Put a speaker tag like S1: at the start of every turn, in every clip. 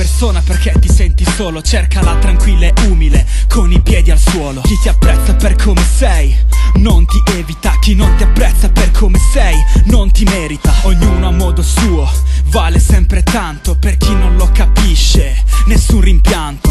S1: persona perché ti senti solo. Cercala tranquilla e umile Con i piedi al suolo. Chi ti apprezza per come sei Non ti evita. Chi non ti apprezza per come sei Non ti merita. Ognuno a modo suo Vale sempre tanto. Per chi non lo capisce Nessun rimpianto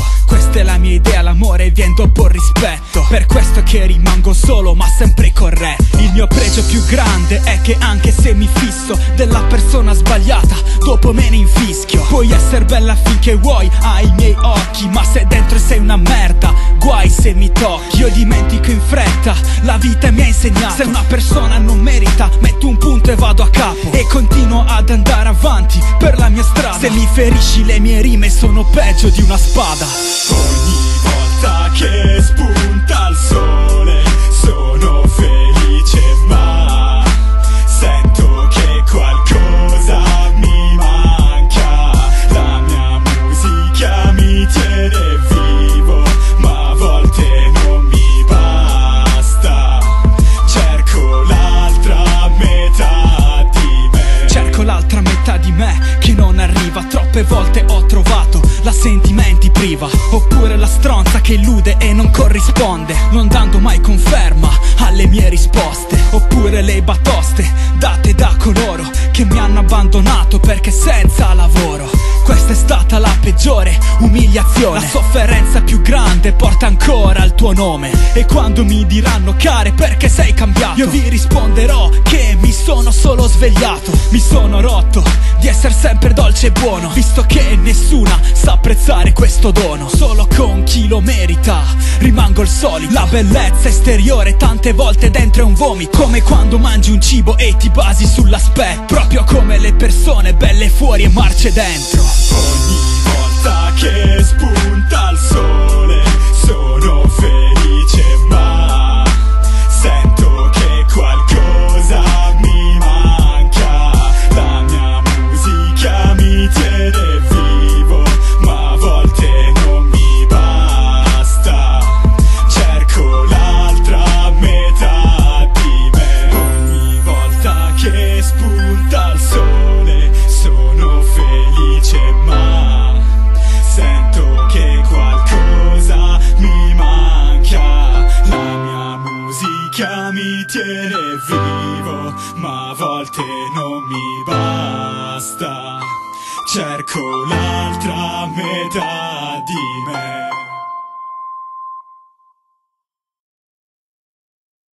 S1: idea, l'amore viene dopo rispetto. Per questo che rimango solo ma sempre corretto. Il mio pregio più grande è che anche se mi fisso Della persona sbagliata, dopo me ne infischio. Puoi essere bella finché vuoi ai miei occhi Ma se dentro sei una merda, guai se mi tocchi. Io dimentico in fretta, la vita mi ha insegnato. Se una persona non merita, metto un punto e vado a capo. E continuo ad andare avanti per la mia strada. Se mi ferisci le mie rime sono peggio di una spada trovato la sentimenti priva Oppure la stronza che illude e non corrisponde Non dando mai conferma alle mie risposte Oppure le batoste date da coloro che mi hanno abbandonato perché senza lavoro peggiore umiliazione. La sofferenza più grande porta ancora il tuo nome. E quando mi diranno care perché sei cambiato? Io vi risponderò che mi sono solo svegliato. Mi sono rotto di essere sempre dolce e buono Visto che nessuna sa apprezzare questo dono. Solo con chi lo merita rimango il solito. La bellezza esteriore tante volte dentro è un vomito. Come quando mangi un cibo e ti basi sull'aspetto. Proprio come le persone belle fuori e marce dentro
S2: Ogni volta che spunta il tiene vivo ma a volte non mi basta. Cerco l'altra metà di me